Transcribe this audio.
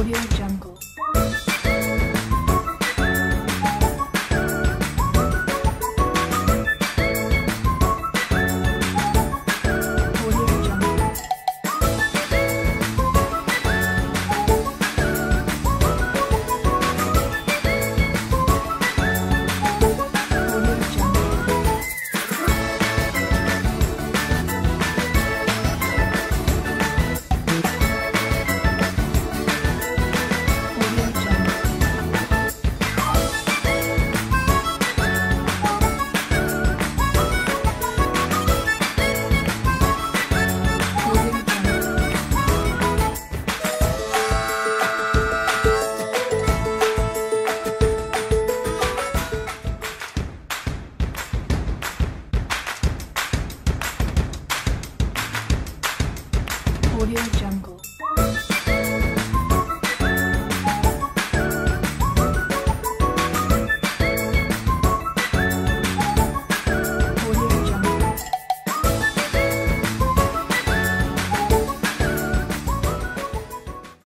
Audio Jungle. Audio Jungle.